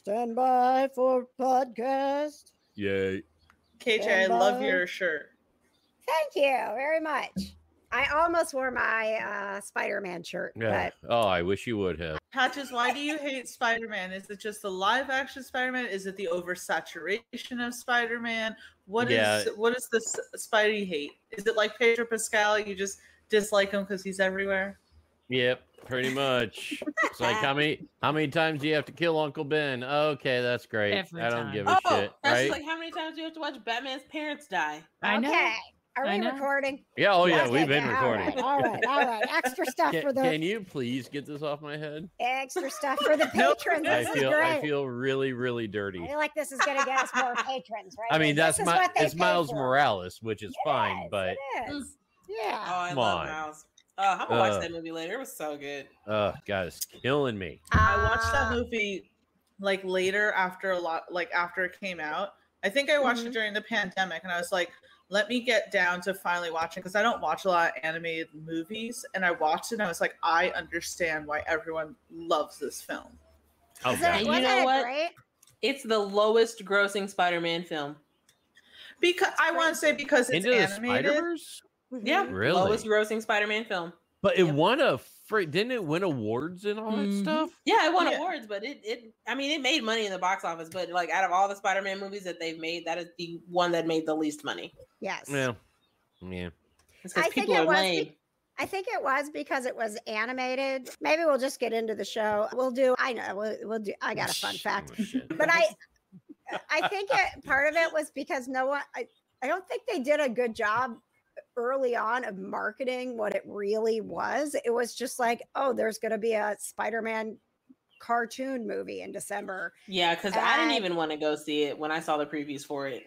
Stand by for podcast. Yay. KJ, I love by. your shirt. Thank you very much. I almost wore my uh, Spider-Man shirt, Yeah. Oh, I wish you would have. Patches, why do you hate Spider Man? Is it just the live action Spider Man? Is it the oversaturation of Spider Man? What is Yeah. what is the Spidey hate? Is it like Pedro Pascal? You just dislike him because he's everywhere? Yep, pretty much. It's like how many how many times do you have to kill Uncle Ben? Okay, that's great. Every I don't time. give a Oh, shit, that's right? like how many times do you have to watch Batman's parents die? I know. okay. Are I we know. recording? yeah, oh yeah, Okay, we've been yeah, recording. All right, all right, all right. Extra stuff for Can, the can you please get this off my head? extra stuff for the patrons. I This is feel great. I feel really really dirty. I feel like this is going to get us more patrons, right? I mean, This that's my it's Miles for. Morales, which is fine, Yes, but it is. Mm. Oh, yeah. I Come love on. Miles. Uh, I'm gonna watch Uh. that movie later. It was so good. uh God, it's killing me. I watched that Uh, movie like later after a lot like after it came out. I think I watched Mhm. it during the pandemic and I was like, let me get down to finally watching because I don't watch a lot of animated movies. And I watched it and I was like, I understand why everyone loves this film. Oh Is you know what? great? It's the lowest grossing Spider-Man film. Because I want to say because it's Into the animated. Spider Verse, Yeah, Really? lowest grossing Spider-Man film. but it Yep. won a fr- didn't it win awards and all that Mhm. stuff? Yeah, it won Yeah. awards, but it, it I mean it made money in the box office, but like out of all the Spider-Man movies that they've made, that is the one that made the least money. Yes. Yeah, yeah. It's I because think it are was lame. be- I think it was because it was animated. Maybe we'll just get into the show. We'll do. I know. We'll, we'll do. I got a fun fact, Oh, but I, I think it, part of it was because no one. I, I don't think they did a good job early on of marketing what it really was. It was just like, oh, there's going to be a Spider-Man cartoon movie in December. Yeah, because I didn't even want to go see it when I saw the previews for it.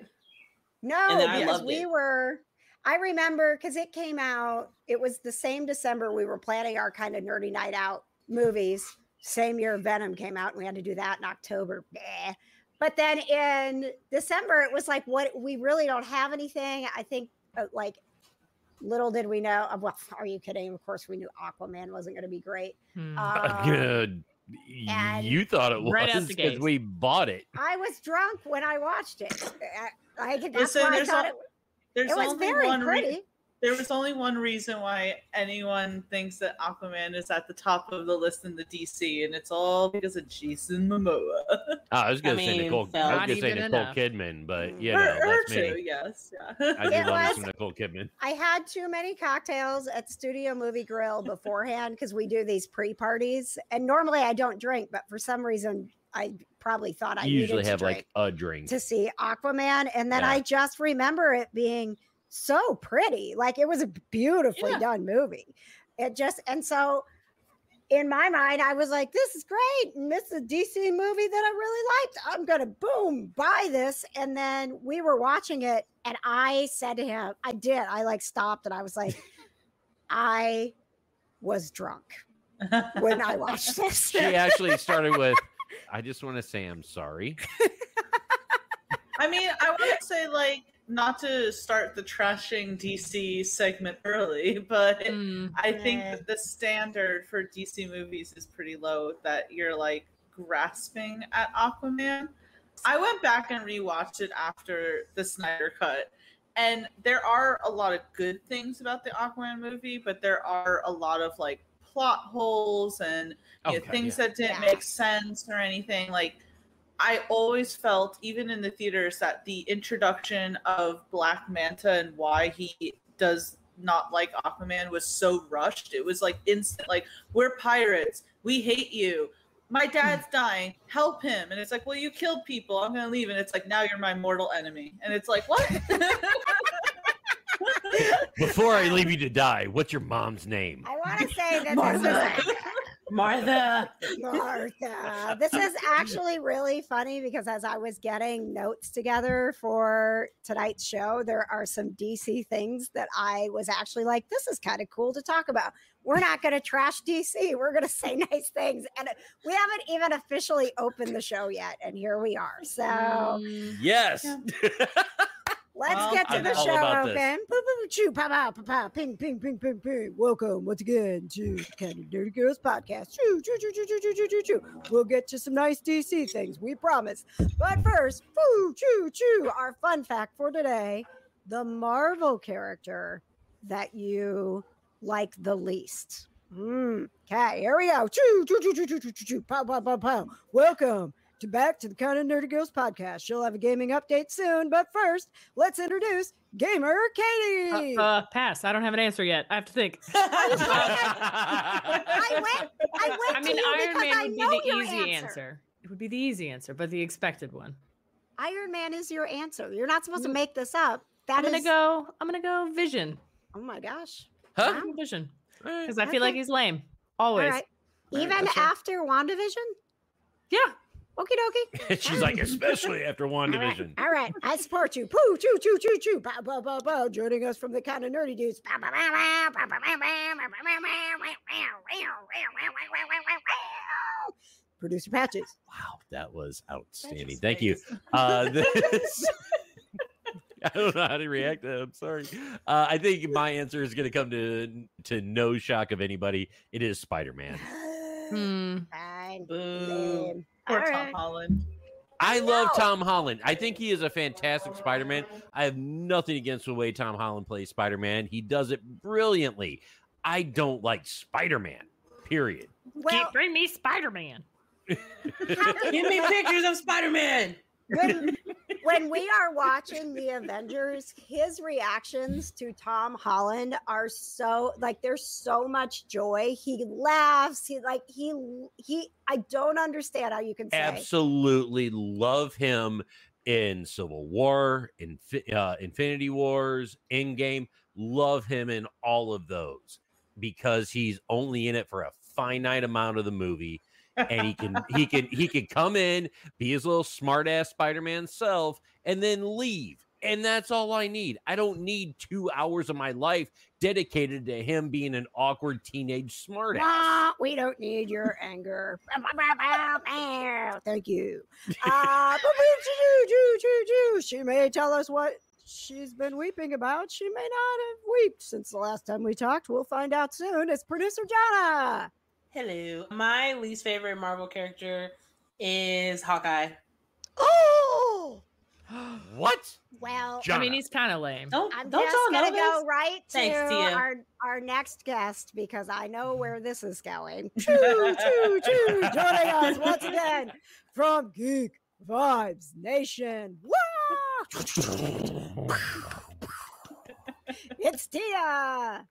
No, because we it. were. I remember because it came out. It was the same December we were planning our kind of nerdy night out movies. Same year Venom came out, and we had to do that in October. Bleh. But then in December, it was like, what? We really don't have anything. I think, uh, like, little did we know. Well, are you kidding? Of course, we knew Aquaman wasn't going to be great. Hmm. Um, Good. and- you thought it was Right out because gate. we bought it. I was drunk when I watched it. I, I, that's Listen, why I there's thought al- it, There's it was only very one re- pretty. There was only one reason why anyone thinks that Aquaman is at the top of the list in the DC, and it's all because of Jason Momoa. Oh, I was gonna I say mean, Nicole. felt- I was gonna say Nicole enough. Kidman, but mm. you her, know her that's too, me. yes. I Yeah. do It love was- some Nicole Kidman. I had too many cocktails at Studio Movie Grill beforehand because we do these pre parties. And normally I don't drink, but for some reason I probably thought I You usually needed to have drink like a drink. to see Aquaman. And then Yeah. I just remember it being so pretty. Like it was a beautifully Yeah. done movie. It just, and so in my mind, I was like, this is great. And this is a DC movie that I really liked. I'm going to boom, buy this. And then we were watching it, and I said to him, I did. I like stopped and I was like, I was drunk when I watched this. she actually started with, "I just want to say I'm sorry." I mean, I want to say like not to start the trashing DC segment early, but Hmm. I think that the standard for DC movies is pretty low. That you're like grasping at Aquaman. I went back and rewatched it after the Snyder cut, and there are a lot of good things about the Aquaman movie, but there are a lot of like plot holes and you know, things yeah. that didn't Yeah. make sense or anything. Like I always felt, even in the theaters, that the introduction of Black Manta and why he does not like Aquaman was so rushed. It was like instant, like, we're pirates. We hate you. My hmm. dad's dying. Help him. And it's like, well, you killed people. I'm going to leave. And it's like, now you're my mortal enemy. And it's like, what? Before I leave you to die, what's your mom's name? I want to say that Martha. this is Martha. Martha. This is actually really funny because as I was getting notes together for tonight's show, there are some DC things that I was actually like, this is kind of cool to talk about. We're not going to trash DC. We're going to say nice things. And we haven't even officially opened the show yet. And here we are. So Mm, Yes. Let's Well, get to I'm the show open. Boo, boo, choo, pow, pow, pow, pow, ping, ping, ping, ping, ping. Welcome once again to the Kind of Dirty Girls podcast. Choo, choo, choo, choo, choo, choo, choo, choo, choo. We'll get to some nice DC things, we promise. But first, choo, choo, choo, our fun fact for today the Marvel character that you like the least. Mm, okay, here we go. Choo, choo, choo, choo, choo, choo, choo, choo. Pow, pow, pow, pow. Welcome to back to the Kind of Nerdy Girls podcast. She'll have a gaming update soon, but first, let's introduce Gamer Katie. Uh, uh, pass. I don't have an answer yet. I have to think. I went. I went. I mean, to you Iron Man I would be the easy answer. It would be the easy answer, but the expected one. Iron Man is your answer. You're not supposed to Mm. make this up. That I'm gonna is- go. I'm gonna go Vision. Oh my gosh. Huh? Wow. Vision, because I feel like he's lame. Always. right. All right, Even after WandaVision? Yeah. Okie dokie. She's like, especially after All right. WandaVision. All right. I support you. Poo, choo, choo, choo, choo. Bow, bow, bow, bow. Joining us from the kind of nerdy dudes. Bow, bow, bow, bow, bow, bow, bow, bow, bow, bow, bow, bow. Producer Patches. Wow, that was outstanding. Patches Thank you. face. Uh, this. I don't know how to react. to that. I'm sorry. Uh, I think my answer is going to come to to no shock of anybody. It is Spider Man. Hmm. Fine. Boo. Lame. Poor All Tom right. Holland. I love know. Tom Holland. I think he is a fantastic Spider Man. I have nothing against the way Tom Holland plays Spider Man. He does it brilliantly. I don't like Spider Man. Period. Well, bring me Spider Man. Give me pictures of Spider Man. When, when we are watching the Avengers, his reactions to Tom Holland are so like there's so much joy. He laughs. He like he he. I don't understand how you can say Absolutely love him in Civil War, in uh, Infinity Wars, Endgame. Love him in all of those because he's only in it for a finite amount of the movie and he can he can he can come in be his little smart ass spider-man self and then leave and that's all i need i don't need two hours of my life dedicated to him being an awkward teenage smart ass Wah, we don't need your anger. Thank you. Uh, she may tell us what she's been weeping about. She may not have wept since the last time we talked. We'll find out soon. It's producer Johna. Hello. My least favorite Marvel character is Hawkeye. Oh, what well. I mean, he's kind of lame. Don't I'm don't just y'all gonna go this? right to Thanks, Tia. our, our next guest because I know mm-hmm. where this is going. Choo, choo, choo, joining us once again from Geek Vibes Nation. Wah! it's Tia.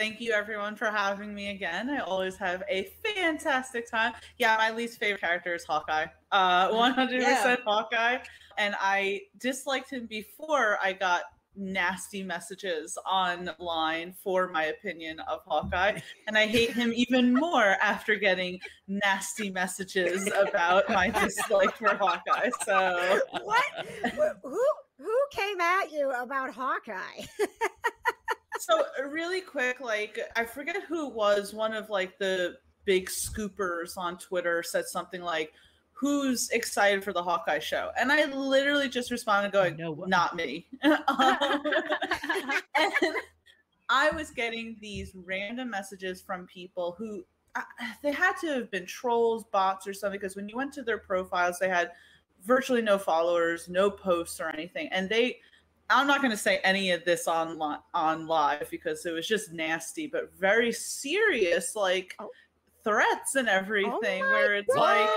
Thank you everyone for having me again. I always have a fantastic time. Yeah, my least favorite character is Hawkeye. Uh 100% Yeah. Hawkeye and I disliked him before I got nasty messages online for my opinion of Hawkeye and I hate him even more after getting nasty messages about my dislike for Hawkeye. So What? Who who came at you about Hawkeye? so uh, really quick like i forget who it was one of like the big scoopers on twitter said something like who's excited for the hawkeye show? And i literally just responded going No one. not me. Um, and i was getting these random messages from people who uh, they had to have been trolls bots or something because when you went to their profiles they had virtually no followers no posts or anything. And they I'm not going to say any of this on li- on live because it was just nasty, but very serious, like Oh. threats and everything. Oh my where it's Gosh.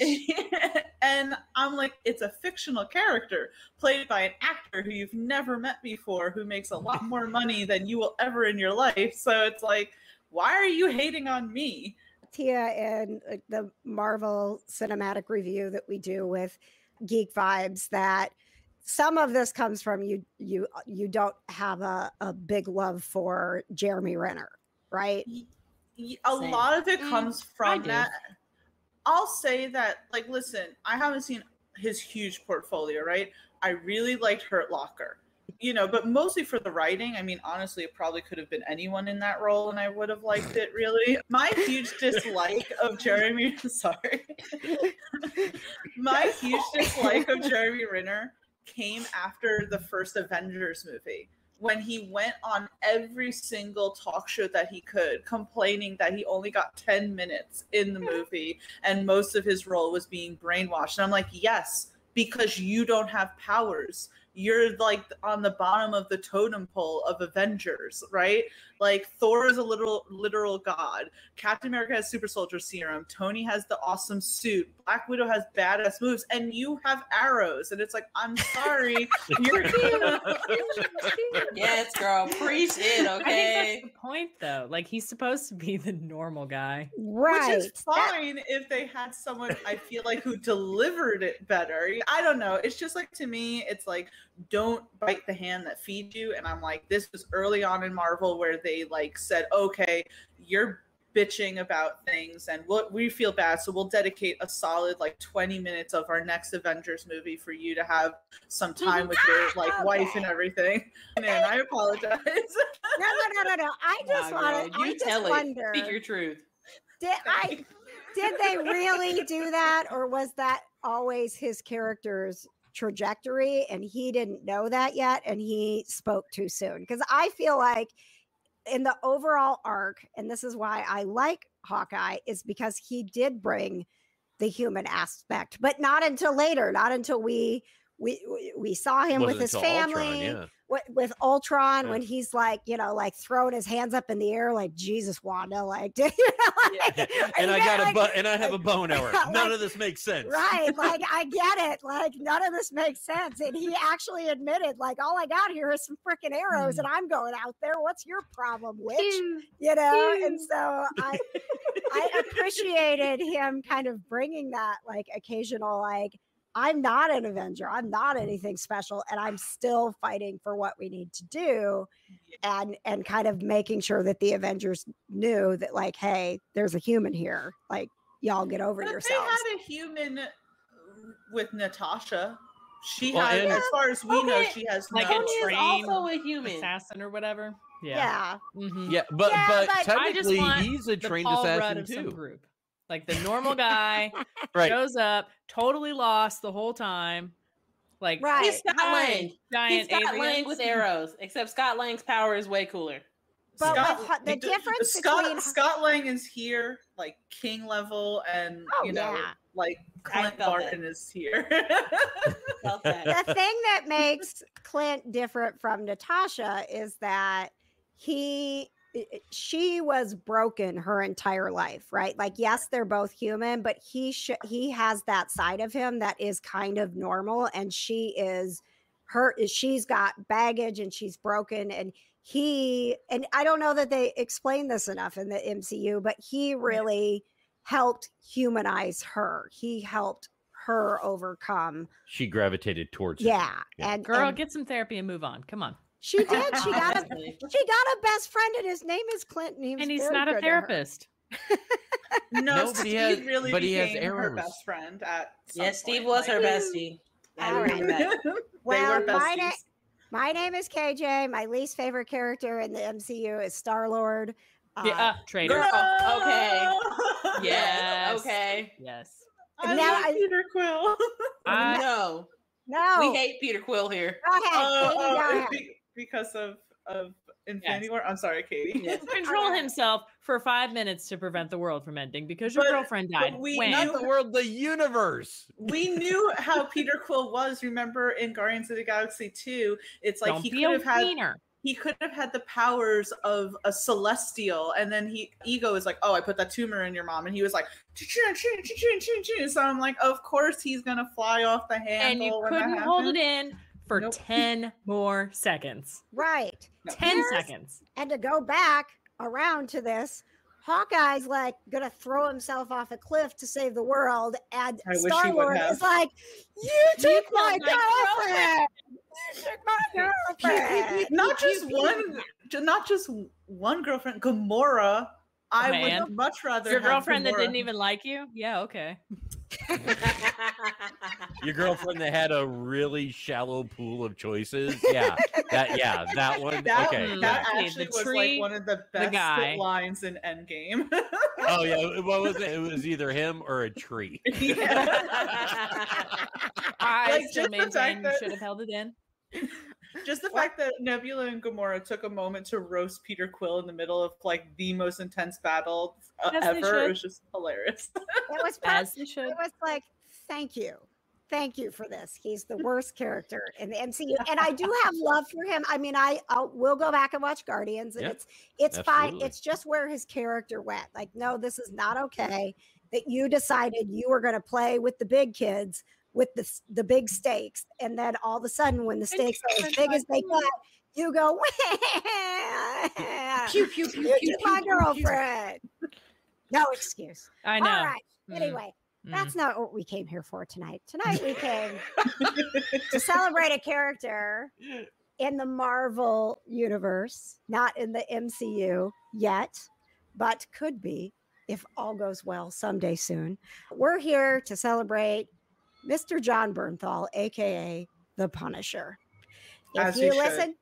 like, and I'm like, it's a fictional character played by an actor who you've never met before, who makes a lot more money than you will ever in your life. So it's like, why are you hating on me? Tia and the Marvel cinematic review that we do with Geek Vibes that some of this comes from you you you don't have a, a big love for Jeremy Renner, right? Y- a Same. lot of it Mm, comes I from that. I'll say that, like, listen, I haven't seen his huge portfolio, right? I really liked Hurt Locker, you know, but mostly for the writing. I mean, honestly, it probably could have been anyone in that role, and I would have liked it. Really, my huge dislike of Jeremy. Sorry, my huge dislike of Jeremy Renner came after the first Avengers movie when he went on every single talk show that he could, complaining that he only got 10 minutes in the movie and most of his role was being brainwashed. And I'm like, yes, because you don't have powers. You're like on the bottom of the totem pole of Avengers, right? Like Thor is a literal literal god. Captain America has super soldier serum. Tony has the awesome suit. Black Widow has badass moves, and you have arrows. And it's like, I'm sorry, you're yes, girl, preach it, I think okay? that's the point, though. Like he's supposed to be the normal guy. Right. Which is That- fine if they had someone I feel like who delivered it better. I don't know. It's just like to me, it's like don't bite the hand that feeds you. And I'm like, this was early on in Marvel where they like said, okay, you're bitching about things and we'll, we feel bad so we'll dedicate a solid like 20 minutes of our next avengers movie for you to have some mm-hmm. time with your ah, like wife and everything and i apologize no, no, no, no, no. I just Nah, want to. I you just tell wonder. it. Speak your truth. Did I? Did they really do that, or was that always his character's trajectory, and he didn't know that yet, and he spoke too soon? Because I feel like in the overall arc, and this is why I like Hawkeye, is because he did bring the human aspect, but not until later, not until we we we- we saw him with his family Ultron, yeah. with, with Ultron Yeah. when he's like, you know, like throwing his hands up in the air, like Jesus, Wanda, like, you know, like, and I got know, a like, bu- and I have a bone and arrow. like- None of this makes sense. right, like I get it, like none of this makes sense, and he actually admitted, like, all I got here is some freaking arrows, Hmm. and I'm going out there. What's your problem, witch? You know, and so I, I appreciated him kind of bringing that like occasional like I'm not an Avenger. I'm not anything special and I'm still fighting for what we need to do and and kind of making sure that the Avengers knew that like hey, there's a human here. Like y'all get over But yourselves. They had a human uh, with Natasha. She Well, had, and- as far as we know, she has like no. a Tony trained also a human. assassin or whatever. yeah. Yeah. Mhm. Yeah, but Yeah, but, but- technically he's a trained Paul Rudd assassin of some too. group. Like the normal guy Right. shows up, totally lost the whole time. Like Right. He's Scott hi, Lang. He's giant Scott. Lang with arrows, except Scott Lang's power is way cooler. But Scott- with, the difference Scott, between Scott Lang is here, like king level, and Oh, you know, yeah. like Clint Barton is here. The thing that makes Clint different from Natasha is that he i- i- Eh, eh, she was broken her entire life, right? Like yes, they're both human, but he sh- he has that side of him that is kind of normal and she is her eh, she's got baggage and she's broken and he and I don't know that they explain this enough in the MCU, but he really helped humanize her. He helped her overcome She gravitated towards him. yeah, Yeah. and Girl, and get some therapy and move on. Come on. She did. She got a she got a best friend, and his name is Clinton. He And he's not a good to her. therapist. no, No, but Steve he has- really but he has became her best friend at. some Yes, Steve point, was her like- bestie. I All remember that. they Well, my, na- my name is KJ. My least favorite character in the MCU is Star Lord. yeah, uh, traitor. Girl, okay. Yes. Yes. Okay. Yes. I Now love I- Peter Quill. I- no, No, we hate Peter Quill here. go ahead. Oh, Katie, oh, go ahead. Be- because of of Infinity Yes. War. I'm sorry, Katie. Yes. Control himself for five minutes to prevent the world from ending because your But- girlfriend but died. we when? Not the world, the universe. we knew how Peter Quill was. Remember in Guardians of the Galaxy 2, it's like Don't he could a have had he could have had the powers of a celestial, and then he ego is like, oh, I put that tumor in your mom, and he was like, so I'm like, of course he's gonna fly off the handle. And you couldn't hold it in for Nope. 10 more seconds. Right. No. 10 Yes. seconds. And to go back around to this, Hawkeye's like gonna throw himself off a cliff to save the world, and I Star would Lord is like, "You took my my girlfriend. You took my girlfriend." Not just one, not just one girlfriend, Gamora. I Man. would much rather Your have girlfriend that didn't even like you? Yeah, okay. Your girlfriend that had a really shallow pool of choices. Yeah, that yeah, that one. That, okay. That okay, actually the was tree, like one of the best guy. lines in Endgame. Oh yeah, what was it? It was either him or a tree. Yeah. I Like, still just the maintain you should have held it in. Just the fact that Nebula and Gamora took a moment to roast Peter Quill in the middle of like the most intense battle uh, ever it was just hilarious. It was As perfect. should. It was like, thank you. Thank you for this. He's the worst character in the MCU, and I do have love for him. I mean, I I'll, will go back and watch Guardians, and Yeah, it's it's fine. It's just where his character went. Like, no, this is not okay. That you decided you were going to play with the big kids with the the big stakes, and then all of a sudden, when the stakes are as big as they get, you go, Pew pew pew "You pew. my girlfriend. No excuse. I know. All right. Mm, Anyway, mm. that's not what we came here for tonight. Tonight we came to celebrate a character in the Marvel universe, not in the MCU yet, but could be if all goes well someday soon. We're here to celebrate Mr. Jon Bernthal, aka the Punisher. If As you should. listen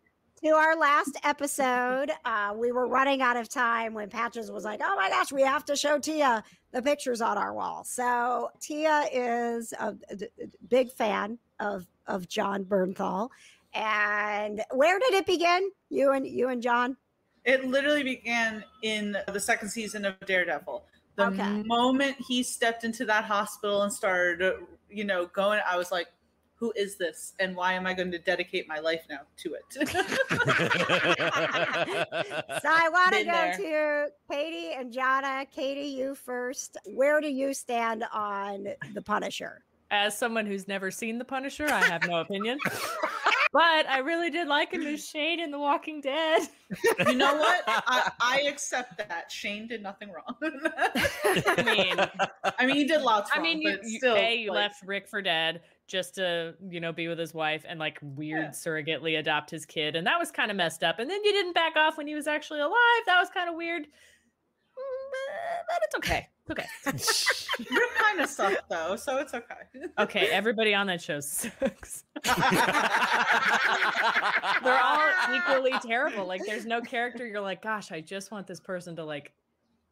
to our last episode, uh, we were running out of time when Patches was like, "Oh my gosh, we have to show Tia the pictures on our wall." So Tia is a, a- a big fan of of Jon Bernthal. And where did it begin? You and you and Jon. It literally began in the second season of Daredevil. The Okay. moment he stepped into that hospital and started, you know, going, I was like, who is this? And why am I going to dedicate my life now to it? So I want to go there. to Katie and Johna. Katie, you first. Where do you stand on the Punisher? As someone who's never seen The Punisher, I have no opinion. but I really did like him as Shane in The Walking Dead. you know what? I, I accept that. Shane did nothing wrong. I mean, I mean, he did lots I wrong, mean, you, but you, still. a you like, left Rick for dead just to you know be with his wife and like weird Yeah. surrogately adopt his kid, and that was kind of messed up. And then you didn't back off when he was actually alive. That was kind of weird. Mm, but- But it's okay. It's okay. You're kind of sucked though, so it's okay. Okay, everybody on that show sucks. They're all equally terrible. Like there's no character you're like, gosh, I just want this person to like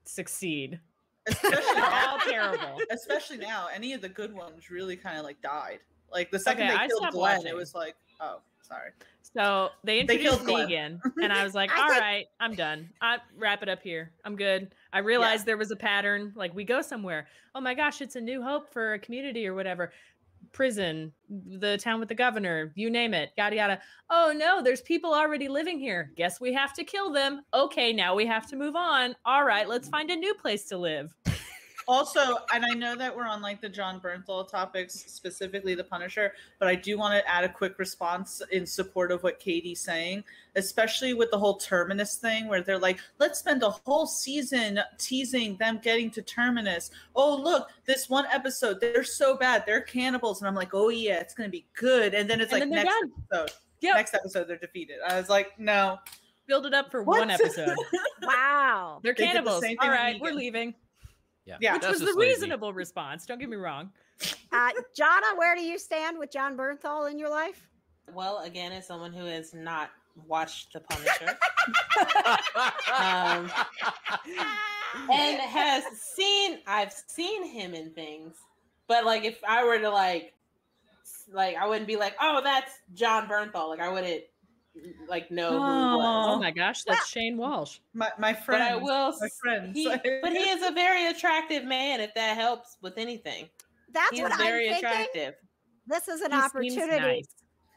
succeed. Especially They're now, all terrible. especially now, any of the good ones really kind of like died. Like the second Okay, they I killed Glenn, watching. it was like, oh, sorry. So they They introduced Glenn. Negan, and I was like, "All right, I'm done. I wrap it up here. I'm good." I realized there was a pattern. Like we go somewhere. Oh my gosh, it's a new hope for a community or whatever. Prison, the town with the governor, you name it, yada yada. Oh no, there's people already living here. Guess we have to kill them. Okay, now we have to move on. All right, let's find a new place to live. Also, and I know that we're on like the Jon Bernthal topics, specifically the Punisher, but I do want to add a quick response in support of what Katie's saying, especially with the whole Terminus thing, where they're like, let's spend a whole season teasing them getting to Terminus. Oh, look, this one episode, they're so bad, they're cannibals. And I'm like, oh, yeah, it's going to be good. And then it's And like, then next episode, Yep, next episode, they're defeated. I was like, no. build it up for What? one episode. Wow. They're They the cannibals. same All thing with right, we're leaving. Yeah, Yeah. Which that's was the just lazy. reasonable response. Don't get me wrong. Uh, Johna, where do you stand with Jon Bernthal in your life? Well, again, as someone who has not watched The Punisher um, and has seen, I've seen him in things, but like if I were to like, like I wouldn't be like, oh, that's Jon Bernthal. Like I wouldn't like know who he Oh my gosh, that's Shane Walsh. My, my But friend. I will. my s- friends. He, but he is a very attractive man. If that helps with anything, That's he's what very I'm thinking. attractive. This is an He opportunity, nice.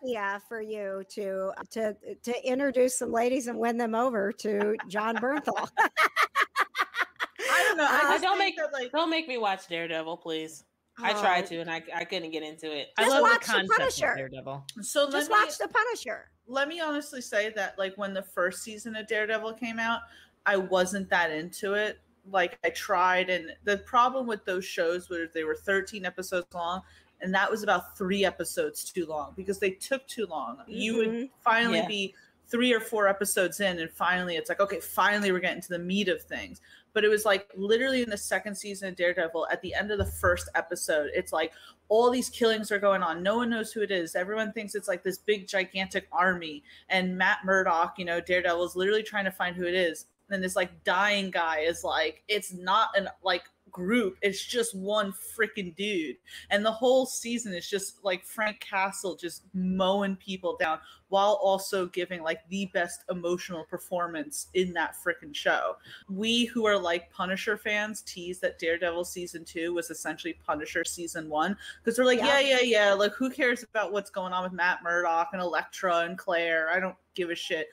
yeah, for you to to to introduce some ladies and win them over to Jon Bernthal. I don't know. I, Uh, don't make- that, like, Don't make me watch Daredevil, please. I tried to, and I, I couldn't get into it. I Just love the watch The concept of Punisher. Daredevil. so Just me, watch The Punisher. let me honestly say that like when the first season of Daredevil came out, I wasn't that into it. Like I tried, and the problem with those shows was they were 13 episodes long, and that was about three episodes too long because they took too long. You would Mhm. finally Yeah. be three or four episodes in, and finally it's like, okay, finally we're getting to the meat of things. But it was like literally in the second season of Daredevil, at the end of the first episode, it's like all these killings are going on. No one knows who it is. Everyone thinks it's like this big, gigantic army. And Matt Murdock, you know, Daredevil is literally trying to find who it is. And this like dying guy is like, it's not an like group it's just one freaking dude. And the whole season is just like frank castle just mowing people down while also giving like the best emotional performance in that freaking show. We who are like punisher fans tease that daredevil season two was essentially punisher season one because they're like yeah. yeah yeah yeah like who cares about what's going on with matt murdock and elektra and claire? I don't give a shit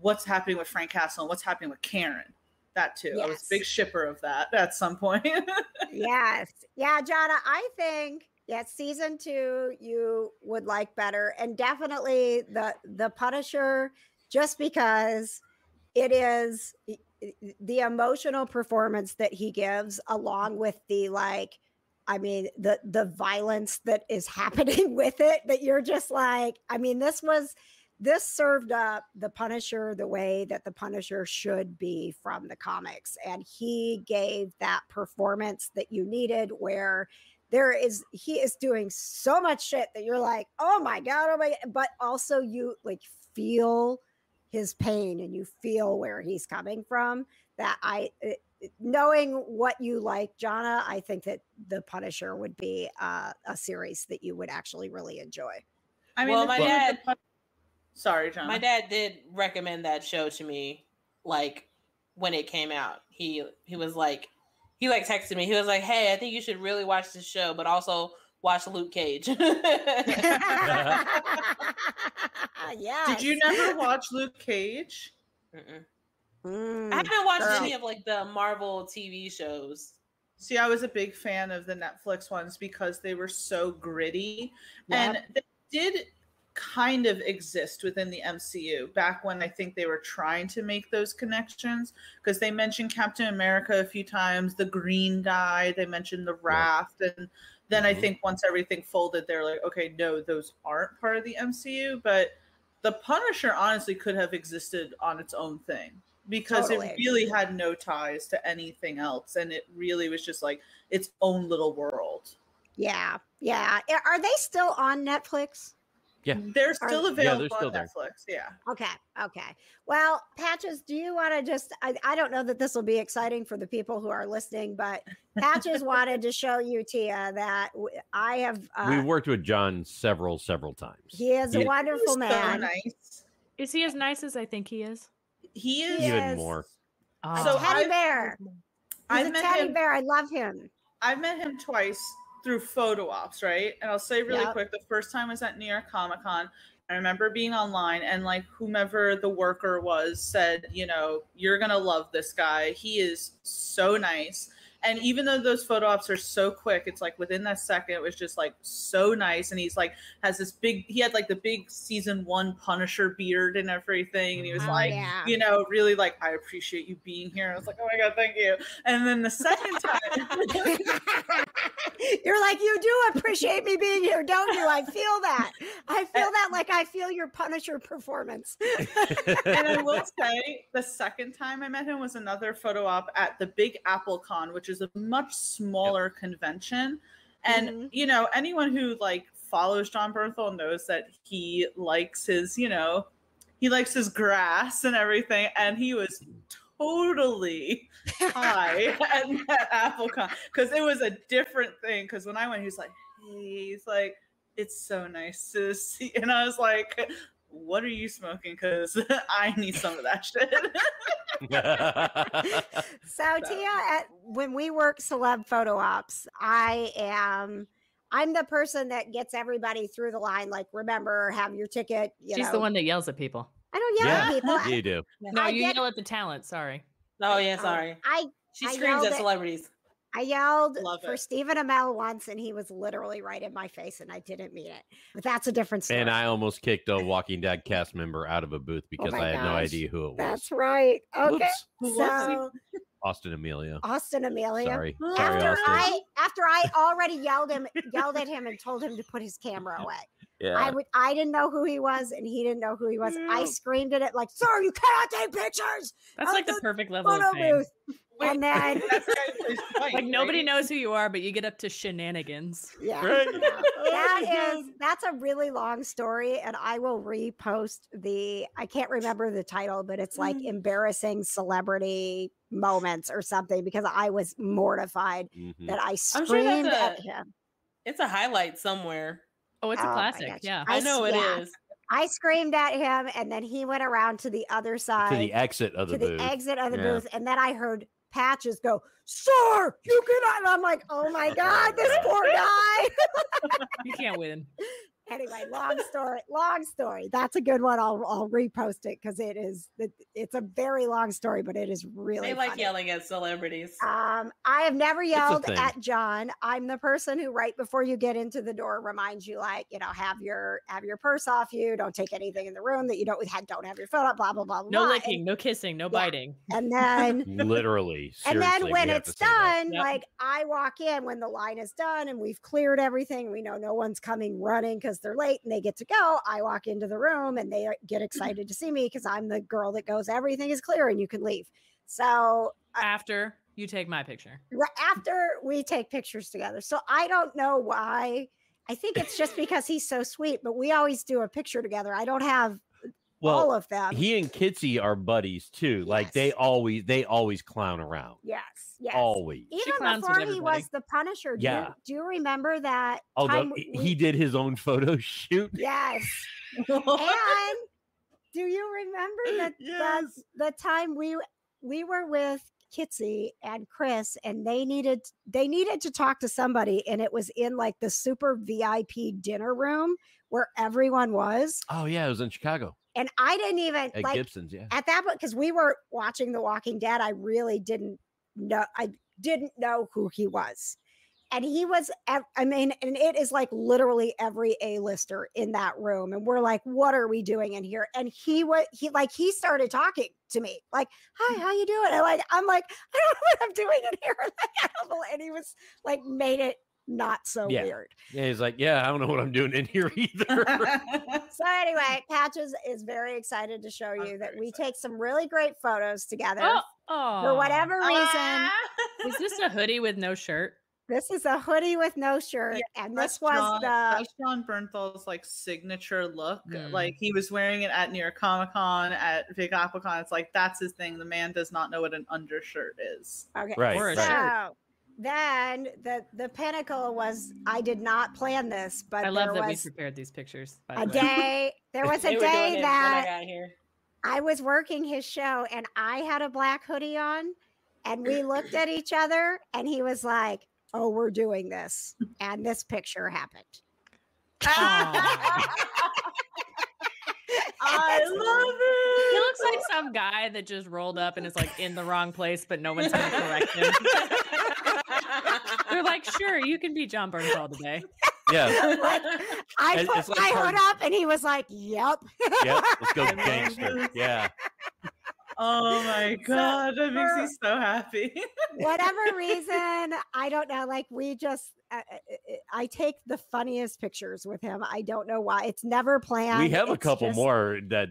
what's happening with frank castle and what's happening with karen that too. Yes. I was a big shipper of that at some point. yes. Yeah, Johna, I think yes, season two you would like better. And definitely the the Punisher, just because it is the emotional performance that he gives along with the like I mean the the violence that is happening with it that you're just like I mean this was this served up the Punisher the way that the Punisher should be from the comics. And he gave that performance that you needed where there is he is doing so much shit that you're like, oh my God, oh my but also you like feel his pain and you feel where he's coming from. That I it, eh, knowing what you like, Johna, I think that the Punisher would be uh, a series that you would actually really enjoy. I mean, well, my dad. Sorry, John. My dad did recommend that show to me, like when it came out. He he was like, he like texted me. He was like, "Hey, I think you should really watch this show, but also watch Luke Cage." yeah. Did you never watch Luke Cage? Mm, I haven't watched girl. any of like the Marvel TV shows. See, I was a big fan of the Netflix ones because they were so gritty, yep. and they did kind of exist within the MCU back when I think they were trying to make those connections because they mentioned Captain America a few times, the green guy, they mentioned the raft and then mm-hmm. I think once everything folded they're like okay no those aren't part of the MCU but the Punisher honestly could have existed on its own thing because totally. it really had no ties to anything else and it really was just like its own little world. Yeah. Yeah. Are they still on Netflix? Yeah. They're still Are, available yeah, still on there. Netflix. Yeah. Okay. Okay. Well, Patches, do you want to just, I, I don't know that this will be exciting for the people who are listening, but Patches wanted to show you, Tia, that I have. Uh, we worked with Jon several, several times. He is he, a wonderful man. So nice. Is he as nice as I think he is? He is. Even more. Oh. So teddy bear. He's I a teddy him, bear. I love him. I've met him twice through photo ops, right? And I'll say really yep. quick the first time I was at New York Comic Con, I remember being online and like whomever the worker was said, you know, you're going to love this guy. He is so nice. And even though those photo ops are so quick, it's like within that second, it was just like so nice. And he's like has this big, he had like the big season one Punisher beard and everything. And he was oh, like, yeah. you know, really like, I appreciate you being here. I was like, oh my God, thank you. And then the second time, you're like, you do appreciate me being here, don't you? I feel that. I feel that like I feel your Punisher performance. and I will say, the second time I met him was another photo op at the Big Apple Con, which is a much smaller yep. convention. And mm-hmm. you know, anyone who like follows Jon Bernthal knows that he likes his, you know, he likes his grass and everything. And he was totally high at that AppleCon because it was a different thing. Because when I went, he was like, "Hey," he's like, "It's so nice to see," and I was like, "What are you smoking? Because I need some of that shit." so, Tia, at, when we work celeb photo ops, I am. I'm the person that gets everybody through the line. Like, remember, have your ticket. You She's know. the one that yells at people. I don't yell yeah, at people. You do. No, I you get, yell at the talent. Sorry. Oh yeah, um, sorry. I she screams at celebrities. I yelled for Stephen Amell once, and he was literally right in my face, and I didn't mean it. But that's a different story. And I almost kicked a Walking Dead cast member out of a booth oh because oh I had gosh. no idea who it was. That's right. Okay, so Austin Amelio. Austin Amelio. Sorry. After Sorry, I after I already yelled him yelled at him and told him to put his camera away. Yeah. I would I didn't know who he was and he didn't know who he was. I screamed at it like, sir, you cannot take pictures. That's like the, the perfect level of fame. Booth. Wait, and then like nobody knows who you are, but you get up to shenanigans. Yeah. Right. that is that's a really long story, and I will repost the I can't remember the title, but it's like mm. embarrassing celebrity moments or something because I was mortified Mhm. that I sure that's screamed at a- him. It's a highlight somewhere. Oh, it's a Oh classic. Yeah. I, I know it s- is. I screamed at him, and then he went around to the other side to the exit of the to the exit of the Yeah. booth, and then I heard Patches go, "Sir, you cannot!" And I'm like, "Oh my god, this poor guy." You can't win. anyway, long story. Long story. That's a good one. I'll I'll repost it because it is it's a very long story, but it is really They like funny. yelling at celebrities. Um, I have never yelled at Jon. I'm the person who, right before you get into the door, reminds you, like, you know, have your have your purse off you. Don't take anything in the room that you don't have. Don't have your phone up. Blah blah blah. No blah. licking, no kissing, no biting. And, and then Literally. and then when it's to say that. done, Yep. like I walk in when the line is done and we've cleared everything. We know no one's coming running because they're late and they get to go. I walk into the room and they uh, get excited to see me because I'm the girl that goes, everything is clear and you can leave. So uh After you take my picture. after we take pictures together. So I don't know why. I think it's just because he's so sweet, but we always do a picture together. I don't have well, all of them. he and Kitsy are buddies too. Like they always they always clown around. yes, yes. Always. Even clowns before he was the Punisher. Do you- Yeah. Do you, remember that? Oh, time the, we- he did his own photo shoot. Yes. and do you remember that Yes. the, the time we we were with Kitsy and Chris and they needed they needed to talk to somebody and it was in like the super VIP dinner room where everyone was Oh yeah, it was in Chicago and I didn't even at like Gibson's. Yeah. at that point because we were watching The Walking Dead I really didn't know I didn't know who he was and he was, I mean and it is like literally every a-lister in that room and we're like what are we doing in here and he was he like he started talking to me like hi how you doing and like i'm like i don't know what i'm doing in here like, I don't know. and he was like made it not so Yeah. weird Yeah, he's like, yeah, I don't know what I'm doing in here either. so anyway patches is very excited to show I'm you that we excited. take some really great photos together Oh, oh. for whatever reason is this a hoodie with no shirt? This is a hoodie with no shirt, and this was Jon, the that's Jon Bernthal's like signature look. Mm. Like he was wearing it at New York Comic Con, at Big Apple Con. It's like that's his thing. The man does not know what an undershirt is. okay. Right, Or a so shirt. then the the pinnacle was I did not plan this, but I love there that we prepared these pictures. By a the way. day. There was a day it I that got here. I was working his show, and I had a black hoodie on, and we looked at each other, and he was like, "Oh, we're doing this," and this picture happened. I love it. He looks like some guy that just rolled up and is like in the wrong place, but no one's gonna correct him. They're like, sure, you can be Jon Bernthal today. Yeah. Like, I And put like my hard- hood up, and he was like, "Yep." Yep. Let's go gangster. Yeah. Oh my So, god, that makes me so happy. whatever reason, I don't know. Like we just, uh, uh, uh, I take the funniest pictures with him. I don't know why. It's never planned. we have a It's couple just- more that's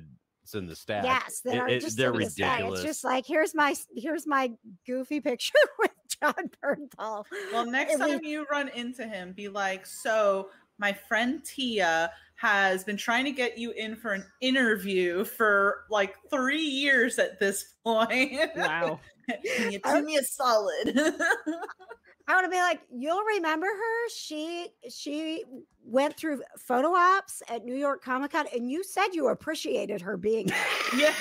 in the stack. Yes, that It- are it- just they're in the ridiculous. It's just like here's my here's my goofy picture with Jon Bernthal. Well, next And we- time you run into him, be like, so my friend Tia has been trying to get you in for an interview for like three years at this point. Wow. Can you do me a solid? I want to be like, you'll remember her. She she went through photo ops at New York Comic Con, and you said you appreciated her being there. yeah.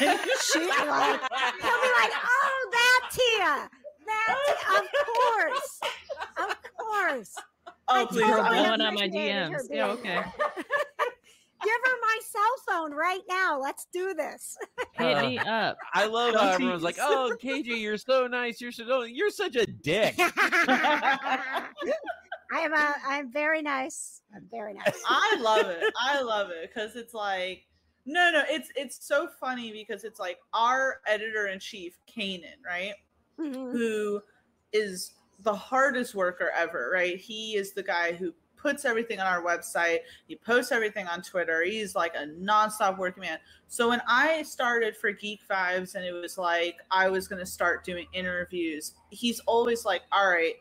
She like he'll be like, oh, that Tia, that of course, of course. Oh, please. You're I'm- blowing up my DMs. Yeah, okay. Give her my cell phone right now. Let's do this. Hit Uh, me up. I love how everyone's like, "Oh, KJ, you're so nice. You're so you're such a dick." I am a, I'm very nice. I'm very nice. I love it. I love it because it's like no, no. It's it's so funny because it's like our editor in chief, Kanan, right? Mhm. who is the hardest worker ever, right? He is the guy who puts everything on our website. He posts everything on Twitter. He's like a nonstop working man. So when I started for Geek Vibes and it was like I was going to start doing interviews, he's always like, "All right,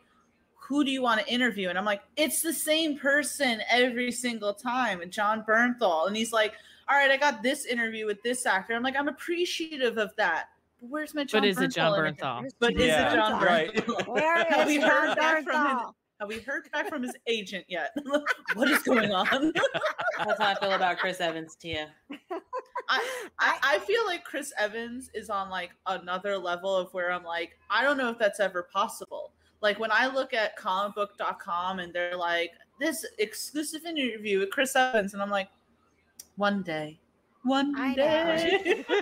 who do you want to interview?" And I'm like, "It's the same person every single time, Jon Bernthal." And he's like, "All right, I got this interview with this actor." I'm like, "I'm appreciative of that." Where's my Jon But is it Jon Bernthal? But is Yeah, it Jon. Bernthal? Where Have we Jon heard back from his- Bernthal? Have we heard back from his agent yet? what is going on? That's how I feel about Chris Evans, Tia. I, I, I feel like Chris Evans is on like another level of where I'm like, I don't know if that's ever possible. Like when I look at comicbook.com and they're like, this exclusive interview with Chris Evans, and I'm like, one day. One I day.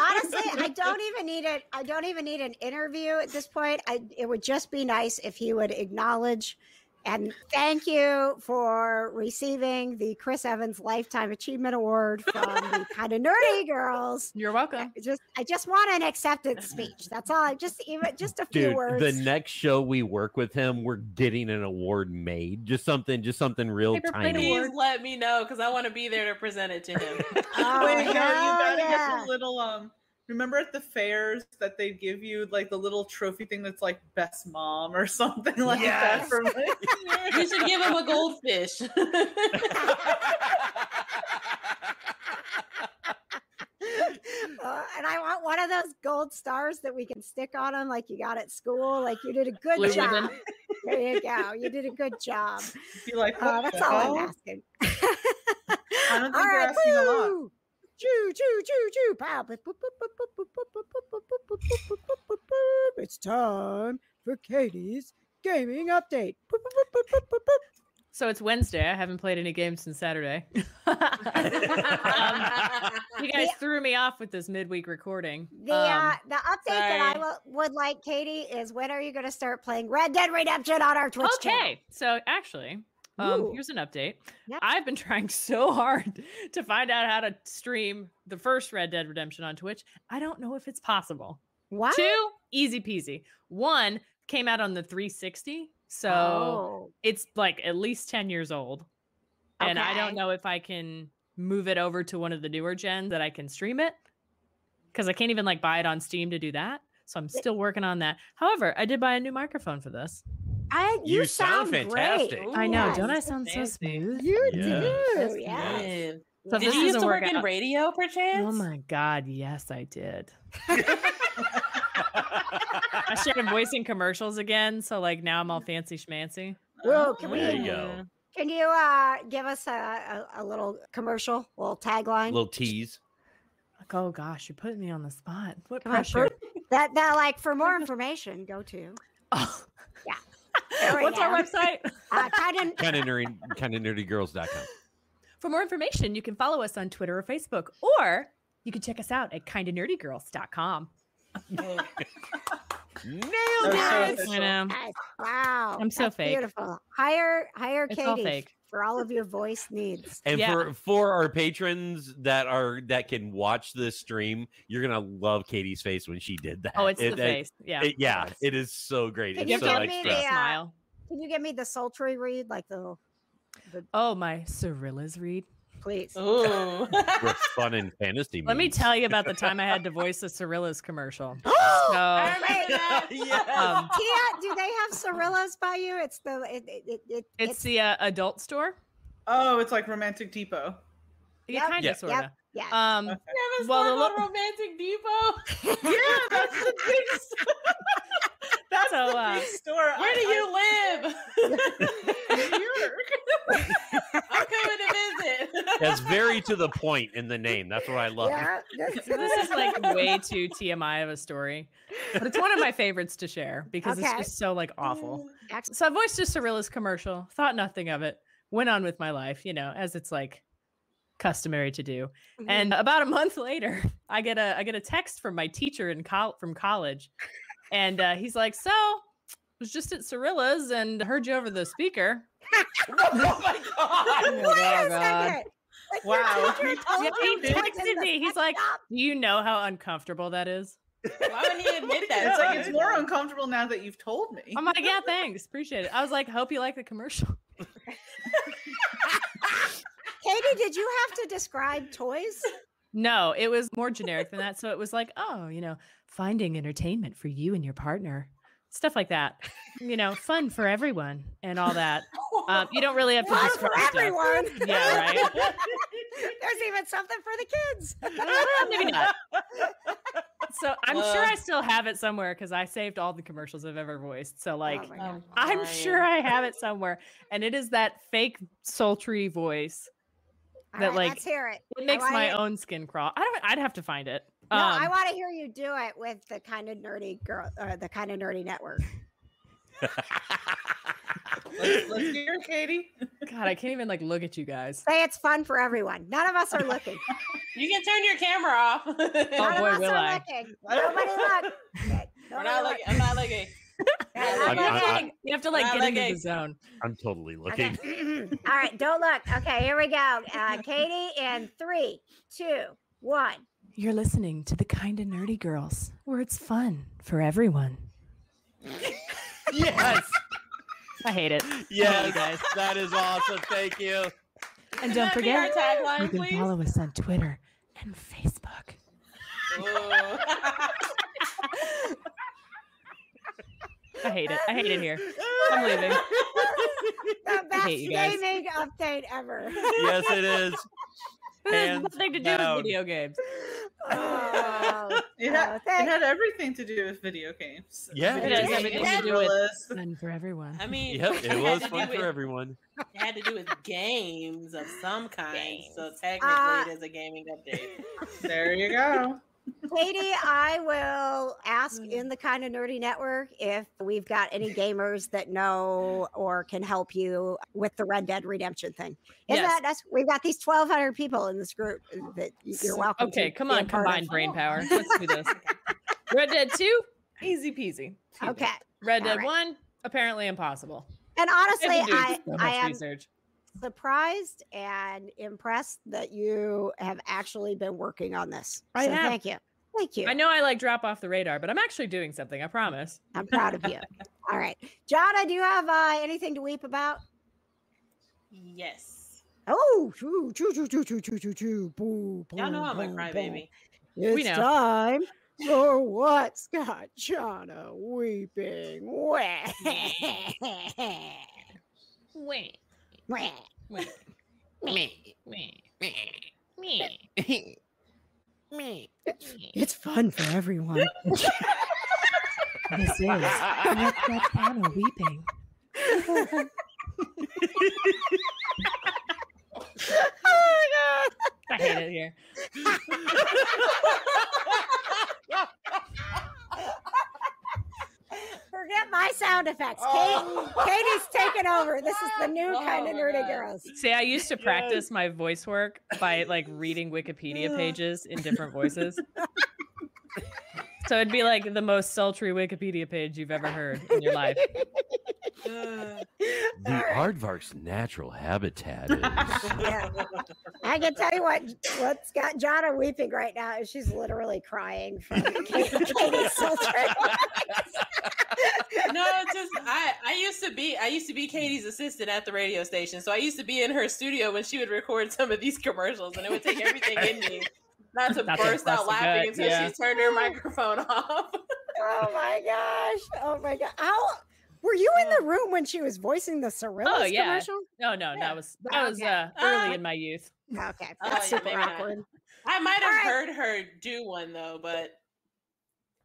Honestly, I don't even need it. I don't even need an interview at this point. I it would just be nice if he would acknowledge and thank you for receiving the Chris Evans Lifetime Achievement Award from the kind of nerdy girls. You're welcome. I just I just want an acceptance speech. That's all. I just even just a few Dude, words. the next show we work with him, we're getting an award made. Just something, just something real Paper plate tiny. award. Please let me know because I want to be there to present it to him. Oh, Wait, no, you hell gotta get yeah. the little um. Remember at the fairs that they give you like the little trophy thing that's like best mom or something like that Yes. from you should give him a goldfish. Uh, and I want one of those gold stars that we can stick on him, like you got at school. Like you did a good Blue job. ribbon. There you go. You did a good job. be like, Uh, that's all hell? I'm asking. I don't think All you're right, asking a lot. Choo choo choo choo pow. It's time for Katie's gaming update. So it's Wednesday. I haven't played any games since Saturday. um, you guys the, threw me off with this midweek recording. The um, uh, the update sorry. that I w- would like, Katie, is when are you going to start playing Red Dead Redemption on our Twitch? Okay, channel? so actually, um, here's an update. I've been trying so hard to find out how to stream the first Red Dead Redemption on Twitch. I don't know if it's possible. What? Two, easy peasy. One came out on the 360, so Oh. it's like at least 10 years old. And I don't know if I can move it over to one of the newer gens that I can stream it because I can't even like buy it on Steam to do that. So I'm still working on that. However, I did buy a new microphone for this. I, you, You sound great. fantastic. I know, Yes. don't I sound so smooth? You Yes. do. Yes. Yes. So Did this you used to work work in radio, perchance? Oh my god, yes, I did. I started voicing commercials again, so like now I'm all fancy schmancy. Well, can we? You go. Can you uh give us a, a, a little commercial, a little tagline? Little tease. Like, oh gosh, you're putting me on the spot. What Come on, pressure? that that like for more information, go to Oh. Yeah. There we What's our website? uh, kind of Kind of nerdy, kind of nerdygirls.com. For more information, you can follow us on Twitter or Facebook, or you can check us out at kindofnerdygirls.com. Nailed That was so Nice. official. I know. Wow, I'm so that's fake. Beautiful. Hire hire It's all Katie fake. For all of your voice needs. And Yeah. for for our patrons that are that can watch this stream, you're gonna love Katie's face when she did that. Oh, it's It- the it- face. Yeah. it- yeah, it is so great. Can It's you so give like me the, uh, smile. Can you give me the sultry read, like the, the Oh, my Cirilla's read. Please? Ooh. With fun and fantasy. Let me tell you about the time I had to voice a Cirilla's commercial. Oh, So, I yes. um, Tia, do they have Cirillas by you? It's the it, it, it, it it's the uh, adult store. Oh, it's like Romantic Depot. Yeah, Yep, kind of, Yeah. sort of. Yep. yeah. Um, Okay. Well, the store lo- Romantic Depot. Yeah, that's the big store. That's So, the uh, big store. Where do you live? live? New York. I'm coming to visit. That's very to the point in the name. That's what I love. yeah, that's- this is like way too TMI of a story, but it's one of my favorites to share because Okay. it's just so like awful. Excellent. So I voiced a Cirilla's commercial, thought nothing of it, went on with my life, you know, as it's like customary to do. Mhm. And about a month later, I get a I get a text from my teacher in col- from college, and uh, he's like, "So, I was just at Cirilla's and heard you over the speaker." oh my god. Wait Oh, a God. second. Like, Wow. Your teacher told Yeah, he texted me. He's like, shop? Do you know how uncomfortable that is? Why would he admit that? It's like it's more uncomfortable now that you've told me. I'm like, yeah, thanks, appreciate it. I was like, hope you like the commercial. Katie, did you have to describe toys? No, it was more generic than that. So it was like, oh, you know, finding entertainment for you and your partner, stuff like that. You know, fun for everyone and all that. Um, you don't really have to One describe for stuff. everyone. Yeah, right. There's even something for the kids. Maybe not. So I'm sure. I still have it somewhere because I saved all the commercials I've ever voiced. So like, my God. Um, I'm crying. sure I have it somewhere, and it is that fake sultry voice. All that, right, like, let's hear it. It makes my hear- own skin crawl. I don't. I'd have to find it. No, I Um, want to hear you do it with the kind of nerdy girl, uh, the kind of nerdy network. Let's, let's hear it, Katie. God, I can't even like look at you guys. Say it's fun for everyone. None of us are looking. You can turn your camera off. Oh, None boy, of us will are I. looking. Nobody look. Okay, We're nobody not look. looking. I'm not looking. I'm I'm- look. I'm- You have to like Not get into the zone. I'm totally Okay. looking. All right, don't look. Okay, here we go. Uh, Katie in three, two, one. You're listening to the kind of nerdy girls, where it's fun for everyone. yes, I hate it. yes, guys. that is awesome. Thank you. And don't that be our forget, you can please. follow us on Twitter and Facebook. I hate it. I hate it here. I'm leaving. The best hate you guys. gaming update ever. yes, it is. It has Hands nothing to do down. with video games. Oh, It had, Oh, it had everything to do with video games. Yeah, Video it has everything to do with- gorillas. Fun for everyone. I mean, Yep, it it was to do fun for with- everyone. It had to do with games of some kind. So technically, Uh, it is a gaming update. There you go. Katie, I will ask Mm. in the kind of nerdy network if we've got any gamers that know or can help you with the Red Dead Redemption thing. Isn't Yes. that that's we've got these twelve hundred people in this group that you're welcome. Okay, come on, combined brain power. Let's do this. Red Dead 2, easy peasy. Okay, Red All Dead right. 1, apparently impossible. and honestly, do I I am research. Surprised and impressed that you have actually been working on this. I so have. thank you, thank you. I know I like drop off the radar, but I'm actually doing something. I promise. I'm proud of you. All right, Johna, do you have uh, anything to weep about? yes. Oh, choo, choo, choo, choo, choo, choo, choo, choo, boo, Y'all know I'm a crybaby. boom. We It's know. time for what's got Johna weeping. Wah. Wait, Wah. Me, me, me, me, me, me. It's fun for everyone. this is Red Anna weeping. oh my god! I hate it here. Forget my sound effects. Kate, Oh. Katie's taking over. This is the new Oh kind of nerdy God. girls. See, I used to practice my voice work by like reading Wikipedia pages in different voices. So it'd be like the most sultry Wikipedia page you've ever heard in your life. The aardvark's natural habitat is. Yeah. I can tell you what what's got Johna weeping right now is she's literally crying from Kate, Katie's sultry. no, it's just I. I used to be. I used to be Katie's assistant at the radio station, so I used to be in her studio when she would record some of these commercials, and it would take everything in me not to Not to burst out laughing gut, until yeah. she turned her microphone off. Oh my gosh. Oh my god. How were you in the room when she was voicing the Cirillas Oh, yeah. commercial? No, no, Yeah. that was that was uh, early Uh, in my youth. Okay. Oh, That's yeah, super maybe not. awkward. I might have right. heard her do one though, but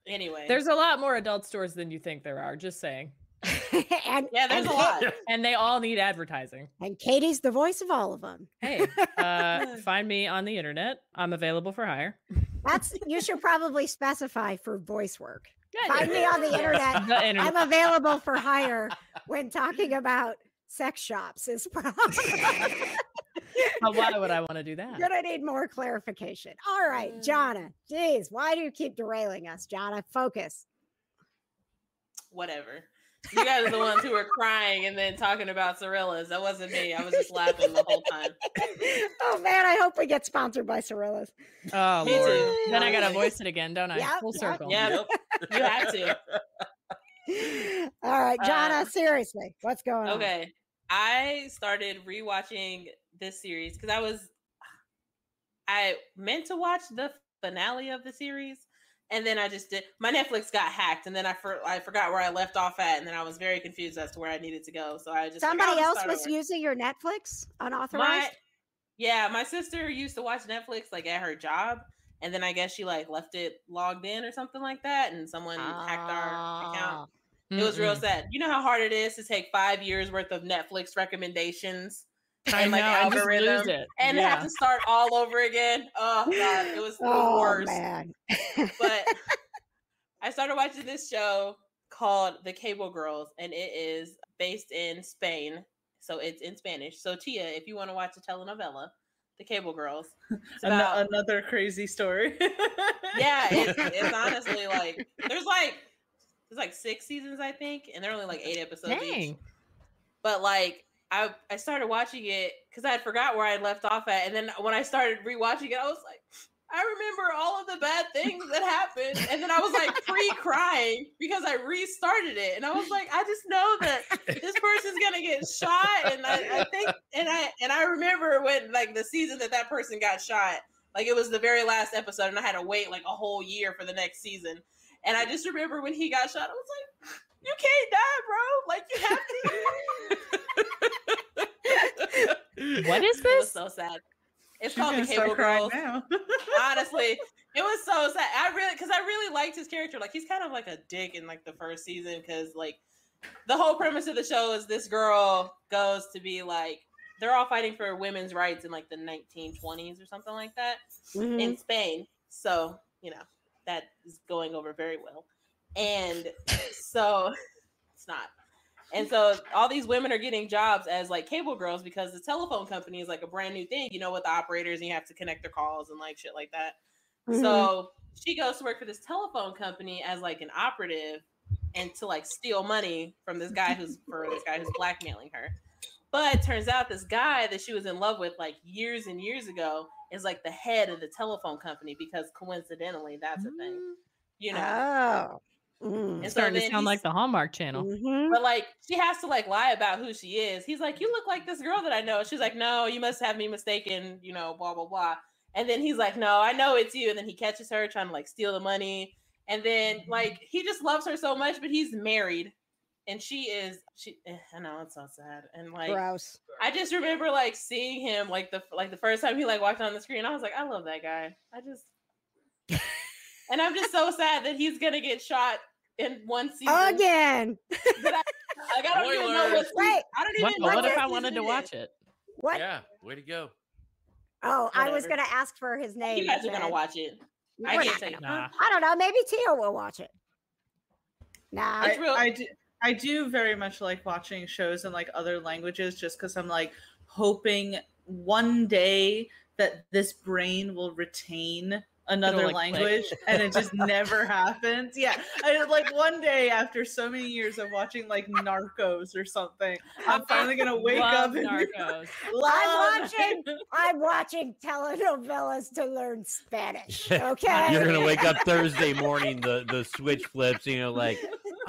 anyway, There's a lot more adult stores than you think there are. Just saying, and yeah, there's and a lot. and they all need advertising. And Katie's the voice of all of them. Hey, uh, find me on the internet. I'm available for hire. That's you should probably specify for voice work. Yeah, Find me on the internet. The internet. I'm available for hire when talking about sex shops is probably How- Why would I want to do that? gonna need more clarification. All right, Mm. Johna. Geez, why do you keep derailing us, Johna? Focus. Whatever. You guys are the ones who were crying and then talking about Cirillas. That wasn't me. I was just laughing the whole time. oh man, I hope we get sponsored by Cirillas. Oh Me lord. too. Then I gotta voice it again, don't I? Yep, Full circle. Yeah, you have to. All right, Johna, Uh, seriously, what's going on? Okay. I started rewatching this series because I was I meant to watch the finale of the series and then I just did my Netflix got hacked and then I for, I forgot where I left off at and then I was very confused as to where I needed to go. So I just Somebody I'll else was over. using your Netflix my unauthorized. yeah, my sister used to watch Netflix like at her job and then I guess she like left it logged in or something like that, and someone hacked our account. Ah, it was real sad. You know how hard it is to take five years worth of Netflix recommendations I and like know, and just lose algorithm it. and Yeah. have to start all over again. Oh god, it was the Oh worst. man. But I started watching this show called The Cable Girls, and it is based in Spain. So it's in Spanish. So Tia, if you want to watch a telenovela, The Cable Girls. It's about another crazy story. yeah, it's, it's honestly like there's like there's like six seasons I think, and they're only like eight episodes each. But like I I started watching it because I had forgot where I left off at, and then when I started rewatching it, I was like, I remember all of the bad things that happened, and then I was like pre-crying because I restarted it, and I was like, I just know that this person's gonna get shot, and I, I think, and I and I remember when like the season that that person got shot, like it was the very last episode, and I had to wait like a whole year for the next season, and I just remember when he got shot, I was like. You can't die, bro. Like you have to. What is It was this? so sad. It's She's called gonna the Cable crying Girls. Honestly, it was so sad. I really, because I really liked his character. Like he's kind of like a dick in like the first season, because like the whole premise of the show is this girl goes to be like they're all fighting for women's rights in like the 1920s or something like that Mhm. in Spain. So, you know, that is going over very well. And so it's not. And so all these women are getting jobs as like cable girls because the telephone company is like a brand new thing, you know, with the operators and you have to connect their calls and like shit like that. Mhm. So she goes to work for this telephone company as like an operative and to like steal money from this guy who's for this guy who's blackmailing her. But turns out this guy that she was in love with like years and years ago is like the head of the telephone company because coincidentally that's a thing, you know. Oh. Mm. And It's so starting to sound like the Hallmark Channel. Mhm. But like she has to like lie about who she is. He's like, You look like this girl that I know. She's like, No, you must have me mistaken, you know, blah blah blah. And then he's like, No, I know it's you. And then he catches her trying to like steal the money. And then like he just loves her so much, but he's married. And she is she eh, I know it's so sad. And like Gross. I just remember like seeing him like the like the first time he like walked on the screen. I was like, I love that guy. I just and I'm just so sad that he's gonna get shot in one season. Again. But I, like, I don't even know what. Spoilers. Wait. I don't What, even know what what if I wanted to watch is. it? What? Yeah, way to go. Oh, I was gonna ask for his name. You guys are gonna watch it. I we're can't say. Nah. I don't know. Maybe Tia will watch it. Nah. I, real- I do I do very much like watching shows in like other languages just because I'm like hoping one day that this brain will retain another like, click. language and it just never happens. Yeah. I, like one day after so many years of watching like Narcos or something, I'm finally gonna wake Love up and be Narcos. Love I'm watching. I'm watching telenovelas to learn Spanish. Okay. You're gonna wake up Thursday morning, the the switch flips, you know, like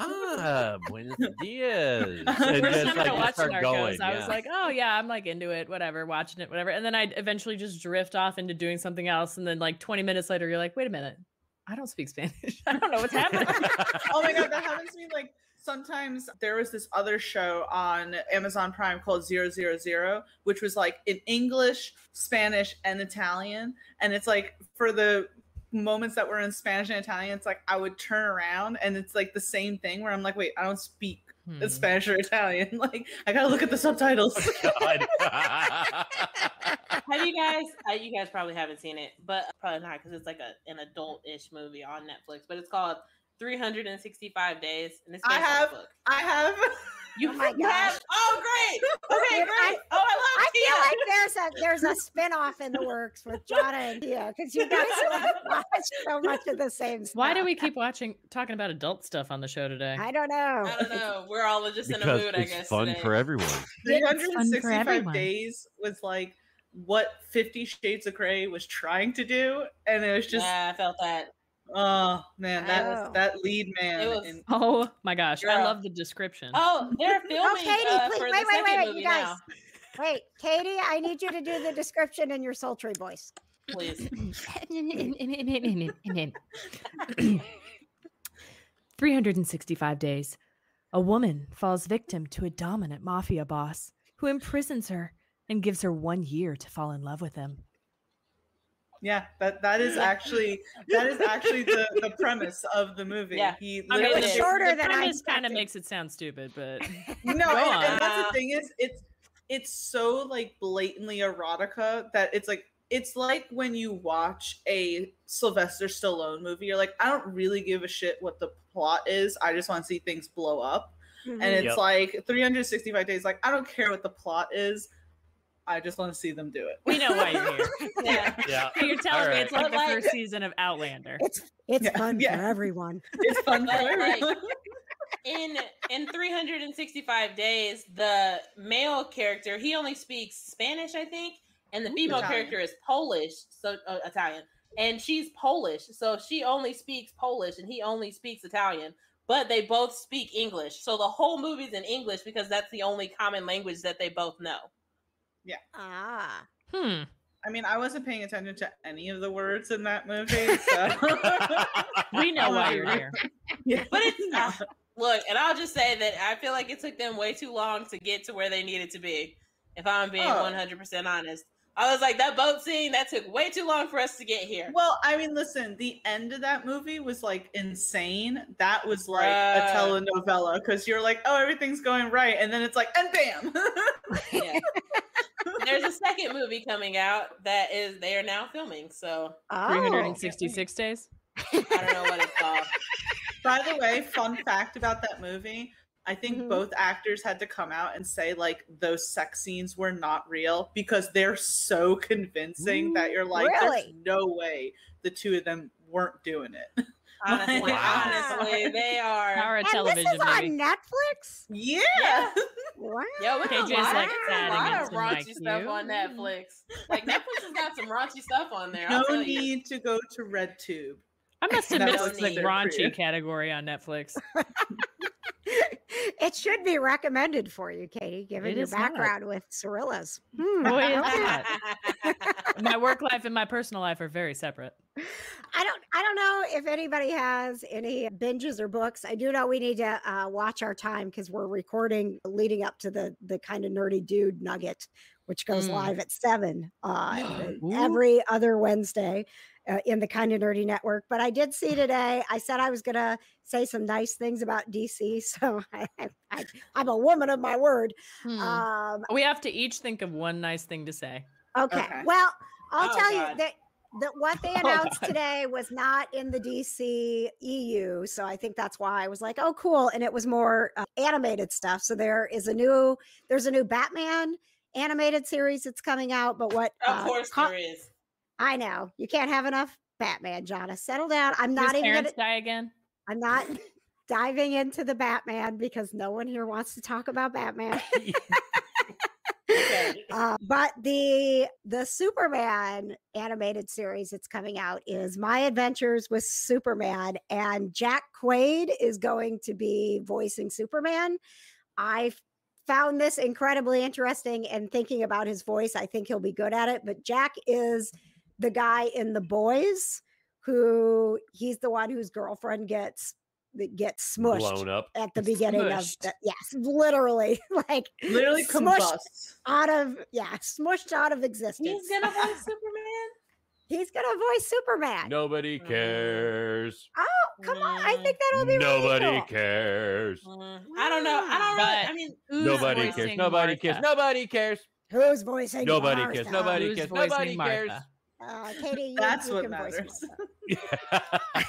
ah, buenos dias, and just like I you watched start Narcos, going. I was like, oh yeah, I'm like into it, whatever, watching it, whatever. And then I'd eventually just drift off into doing something else. And then like 20 minutes later, you're like, wait a minute, I don't speak Spanish. I don't know what's happening. oh my god, that happens to me like sometimes there was this other show on Amazon Prime called Zero Zero Zero, which was like in English, Spanish, and Italian. And it's like for the moments that were in Spanish and Italian, it's like I would turn around and it's like the same thing where I'm like, wait, I don't speak Hmm. Spanish or Italian. Like I gotta look at the subtitles. God. Have you guys? Uh, you guys probably haven't seen it, but probably not because it's like a an adult-ish movie on Netflix. But it's called 365 Days, and it's I based on a have- book. I have You Oh my have? Oh, great! Okay, great. I- oh, I love I Tia. feel like there's a there's a spin-off in the works with Johna and Tia because you guys watch so much of the same stuff. Why do we keep watching talking about adult stuff on the show today? I don't know. I don't know. We're all just in a because mood, I it's guess. fun today. for everyone. It's 365 days was like what 50 shades of gray was trying to do and it was just yeah, I felt that. Oh man that Oh. that lead man was- in- Oh my gosh, I love the description. Oh, they're filming oh, Katie, uh, please- for wait, wait, wait, wait, you guys. now. Wait, Katie, I need you to do the description in your sultry voice. Please. 365 days. A woman falls victim to a dominant mafia boss who imprisons her and gives her one year to fall in love with him. Yeah, that that is actually that is actually the the premise of the movie. Yeah. He I mean, literally it's the, shorter the than I premise kind of makes it sound stupid, but no, and, and that's the thing is it's it's so like blatantly erotica that it's like it's like when you watch a Sylvester Stallone movie, you're like, I don't really give a shit what the plot is. I just want to see things blow up. Mhm. And it's Yep. like 365 days, like, I don't care what the plot is. I just want to see them do it. we know why you're here. Yeah. Yeah. You're telling me it's like But the like- first season of Outlander. it's it's Yeah, fun yeah. for everyone. It's fun for But, like, everyone. in in 365 days the male character he only speaks spanish i think and the female Italian. character is polish so uh, italian and she's polish so she only speaks polish and he only speaks italian but they both speak english so the whole movie's in english because that's the only common language that they both know Ah. Hmm. I mean, I wasn't paying attention to any of the words in that movie. So We know why you're here. Yeah. but it's uh, look and i'll just say that i feel like it took them way too long to get to where they needed to be if i'm being Oh. 100% honest i was like that boat scene that took way too long for us to get here Well, I mean, listen, the end of that movie was like insane. That was like a Bruh. telenovela because you're like, oh, everything's going right. And then it's like, and bam. Yeah. There's a second movie coming out that is they are now filming. So Oh. 366 days. I don't know what it's called. By the way, fun fact about that movie. I think Mhm. both actors had to come out and say like those sex scenes were not real because they're so convincing that you're like, there's no way the two of them weren't doing it. Honestly, Wow. honestly, they are. Power And television this is on. Netflix. Yeah. Yeah. Wow. Yo, it's KJ's a lot, like there's a lot of to my raunchy stuff queue. on Netflix. Like Netflix has got some raunchy stuff on there. I'll No tell you. need to go to RedTube. I must have That missed the neat. raunchy category on Netflix. it should be recommended for you, Katie, given It your is not. background with Cirillas. Hmm, Boy, is okay. My work life and my personal life are very separate. I don't I don't know if anybody has any binges or books. I do know we need to uh, watch our time because we're recording leading up to the the kind of nerdy dude nugget, which goes Mm. live at seven uh, every other Wednesday. Uh, in the kind of nerdy network, but I did see today. I said I was gonna say some nice things about DC, so I, I, I'm a woman of my word. Hmm. Um, we have to each think of one nice thing to say. Okay. Okay. Well, I'll Oh, tell God. you that that what they Oh, announced God. today was not in the DC EU, so I think that's why I was like, "Oh, cool!" And it was more uh, animated stuff. So there is a new there's a new Batman animated series that's coming out. But what? Of uh, course co- there is. I know you can't have enough Batman, Johna. Settle down. I'm not Whose even. Gonna, die again. I'm not diving into the Batman because no one here wants to talk about Batman. Okay. Uh, but the the Superman animated series that's coming out is My Adventures with Superman, and Jack Quaid is going to be voicing Superman. I found this incredibly interesting, and thinking about his voice, I think he'll be good at it. But Jack is the guy in The Boys who he's the one whose girlfriend gets that gets smushed Blown up. at the beginning of Smushed. the, yes, literally like Literally smushed combust. out of yeah, smushed out of existence. He's gonna voice Superman. He's gonna voice Superman. Nobody Mm. cares. Oh, come on! I think that'll be Nobody really cool. cares. Mm, I don't know. I don't really. I mean, Who's Nobody cares. voicing Nobody cares. Nobody cares. Who's voicing? Nobody cares. Martha? Nobody Who's cares. voicing Nobody cares. Martha? Uh, Katie, you, That's you what can matters. Martha.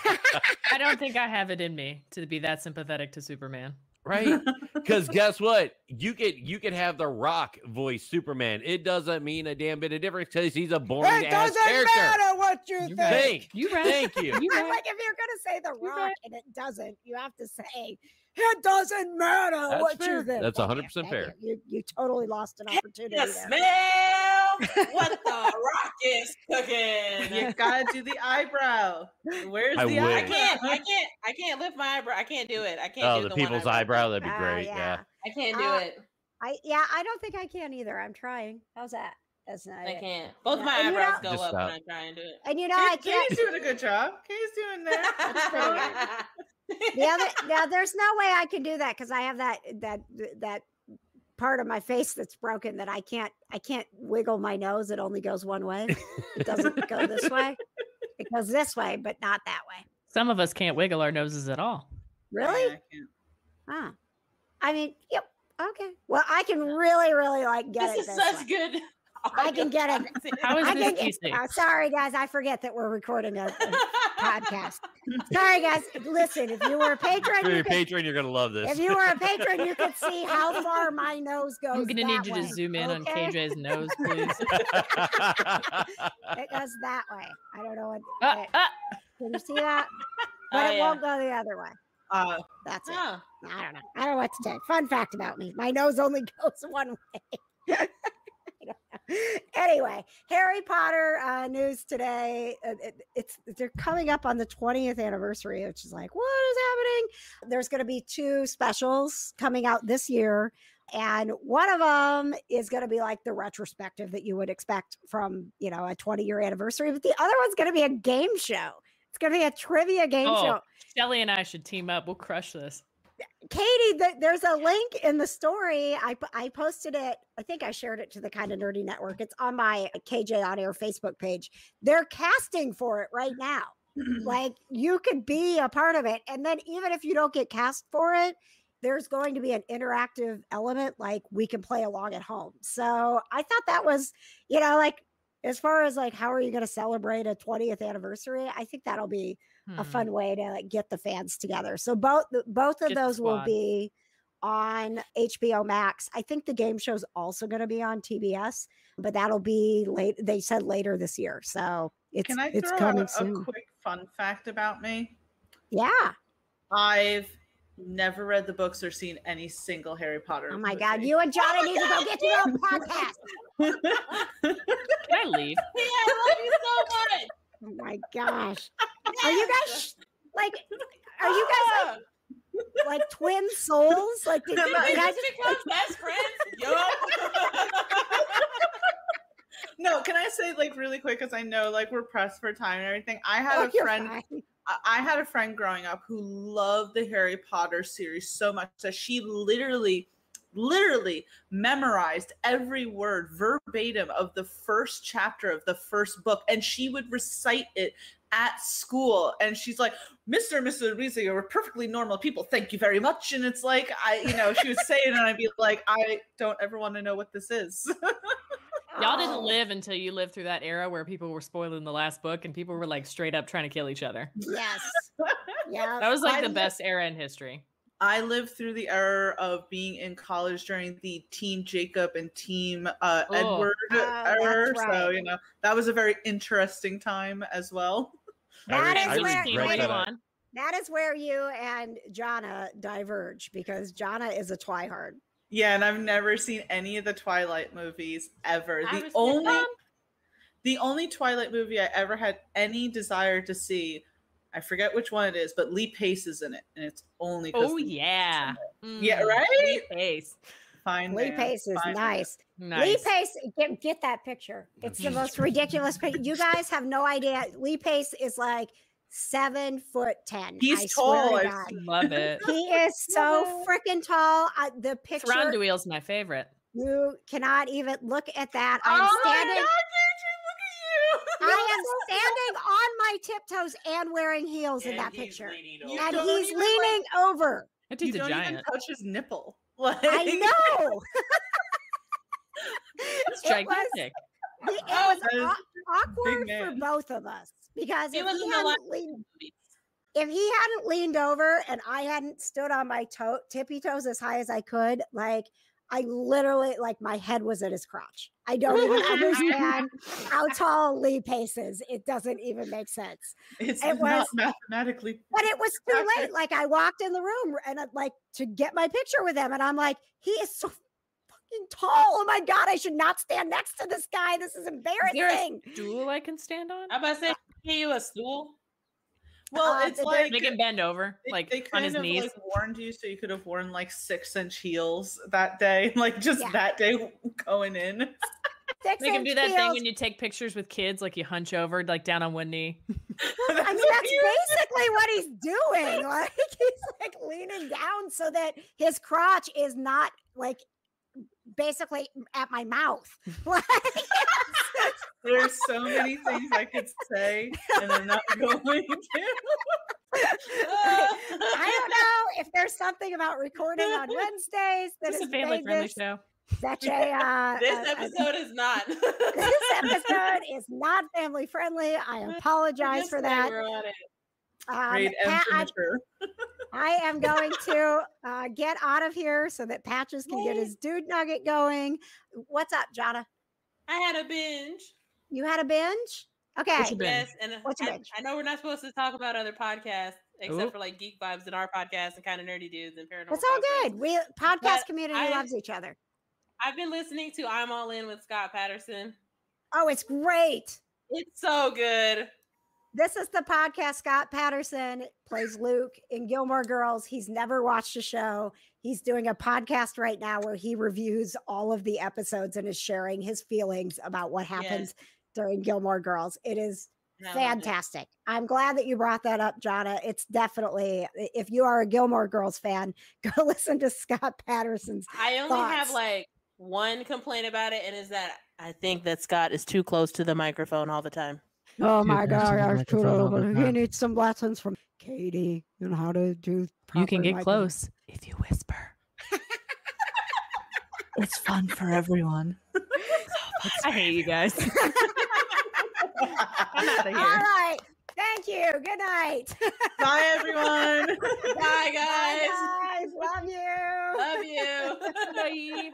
I don't think I have it in me to be that sympathetic to Superman. right? Because guess what? You could you could have the Rock voice Superman. It doesn't mean a damn bit of difference because he's a boring It ass doesn't matter what you You think. right. Thank, You right. thank you. You I'm right. like, if you're gonna say The You're Rock right. and it doesn't, you have to say it doesn't matter That's what fair. you think. That's Thank 100% fair. You. you you totally lost an opportunity. the there. Smell what the rock is cooking. you gotta do the eyebrow. Where's I the wish. I can't. I can't. I can't lift my eyebrow. I can't do it. I can't. Oh, do the one people's eyebrow. That'd be Ah, great. Yeah. I can't do Uh, it. I yeah, I don't think I can either. I'm trying. How's that? That's not I it. can't. Both Yeah, my and you eyebrows know- go Just up when stop. I try and do it. And you know, I can't. Katie's doing a good job. Katie's doing that. The other now, there's no way I can do that because I have that that that part of my face that's broken that I can't I can't wiggle my nose. It only goes one way. It doesn't go this way. It goes this way, but not that way. Some of us can't wiggle our noses at all. Really? Yeah, I can't. Huh. I mean, yep. Okay. Well, I can really, really like get This it. is this such way. good. I can get it. How is I this can get, easy? uh, sorry, guys. I forget that we're recording a, a podcast. Sorry, guys. Listen, if you were a patron, For you your could, patron, you're gonna love this. if you were a patron, you could see how far my nose goes. I'm gonna need you way, to zoom in on? KJ's nose, please. It goes that way. I don't know what. Ah, it- ah. can you see that? But Oh, it yeah. won't go the other way. Uh, That's it. Huh. I don't know. I don't know what to tell you. Fun fact about me: my nose only goes one way. I don't know. Anyway, Harry Potter uh, news today. it- it's they're coming up on the 20th anniversary, which is like, what is happening? There's going to be two specials coming out this year. And one of them is going to be like the retrospective that you would expect from, you know, a 20 year anniversary. But the other one's going to be a game show. It's going to be a trivia game Oh. show. Shelly and I should team up. We'll crush this. Katie, th- there's a link in the story. I, I posted it. I think I shared it to the kind of nerdy network. It's on my KJ on air Facebook page. They're casting for it right now. like you could be a part of it, and then even if you don't get cast for it, there's going to be an interactive element. Like we can play along at home. So I thought that was, you know, like as far as like how are you going to celebrate a 20th anniversary? I think that'll be a Hmm. fun way to like get the fans together. So both both of Get those will be on HBO Max. I think the game show's also going to be on TBS, but that'll be late. They said later this year, so it's can I it's throw coming out a soon. quick fun fact about me? yeah. I've never read the books or seen any single Harry Potter. Oh my god, you and Johnny my need to go get your own podcast. Can I leave? Yeah, I love you so much. Oh my gosh, are you guys like? Are you ah. guys like, like twin souls? Like did, Did I just become best friends? Yo. no, can I say like really quick because I know like we're pressed for time and everything. I had Oh, a friend. fine. I had a friend growing up who loved the Harry Potter series so much that she literally, literally memorized every word verbatim of the first chapter of the first book, and she would recite it at school. And she's like, "Mr. and Mrs. Weasley are perfectly normal people. Thank you very much." And it's like I, you know, she would say it, and I'd be like, "I don't ever want to know what this is." Y'all didn't Oh, live until you lived through that era where people were spoiling the last book and people were like straight up trying to kill each other. Yes. Yeah. That was like I the li- best era in history. I lived through the era of being in college during the Team Jacob and Team uh, Oh. Edward Oh, that's era. So, you know, that was a very interesting time as well. That I is re- where- I Team wait regret a that I- Obi-Wan. That is where you and Johna diverge because Johna is a twihard. Yeah, and I've never seen any of the Twilight movies ever. I The only the only Twilight movie I ever had any desire to see, I forget which one it is, but Lee Pace is in it, and it's only. Oh Lee yeah. in it. Yeah, Mm, right? Lee Pace. Fine. Lee man, Pace is fine man. nice. Lee Pace, get, get that picture. It's the most ridiculous picture. You guys have no idea. Lee Pace is like seven foot ten. He's I tall, I've God. seen- Love it. He is so freaking tall. Uh, the picture Thranduil's my favorite. you cannot even look at that. I'm oh standing. my God, JJ, look at you! I am standing on my tiptoes and wearing heels in that picture, and he's even, like- leaning over. That You dude's a don't even giant. touch his nipple. Like, I know. It's It was- gigantic. It was That is au- awkward for both of us because He if was he, hadn't leaned, if he hadn't leaned over and I hadn't stood on my toe tippy toes as high as I could, like I literally like my head was at his crotch. I don't even understand how tall Lee paces. It doesn't even make sense. It's It not was- mathematically. But it was too late. Like I walked in the room and like to get my picture with him, and I'm like, he is so fucking tall. Oh my god, I should not stand next to this guy. This is there a embarrassing. Stool I can stand on? I'm about to say, give you a stool. Well, Uh, it's they- like Make can bend over, they, like they on his of knees. like warned you, so you could have worn like six inch heels that day, like just Yeah. that day going in. Six Make him do that thing when you take pictures with kids, like you hunch over, like down on one knee. I That's mean, that's basically what he's doing. Like he's like leaning down so that his crotch is not like basically at my mouth. Like, There's so many things I could say, and I'm not going to. I don't know if there's something about recording on Wednesdays that This is has a family made friendly this show. such a uh, this a- a- episode is not. this episode is not family friendly. I apologize for that. Disclaimer on it. Um, Grade Pat, I. I am going to uh, get out of here so that Patches can get his dude nugget going. What's up, Johna? I had a binge. You had a binge? Okay. What's your binge? Yes, and uh, What's your I, binge? I know we're not supposed to talk about other podcasts except Oop. for like Geek Vibes and our podcast and kind of nerdy dudes and paranormal. It's all Podcast. good. We podcast But community I- loves each other. I've been listening to I'm All In with Scott Patterson. Oh, it's great. It's so good. This is the podcast. Scott Patterson plays Luke in Gilmore Girls. He's never watched a show. He's doing a podcast right now where he reviews all of the episodes and is sharing his feelings about what happens during Gilmore Girls. It is and I loved it. fantastic. I'm glad that you brought that up, Johna. It's definitely, if you are a Gilmore Girls fan, go listen to Scott Patterson's. I only have like one complaint about it, and is that I think that Scott is too close to the microphone all the time. Oh my God, I that's. He needs some lessons from Katie on how to do. You can get micro- close if you whisper. It's fun for everyone. I hate you guys. I'm out of here. right. Thank you. Good night. Bye, everyone. Bye, guys. Bye, guys. Love you. Love you. Bye.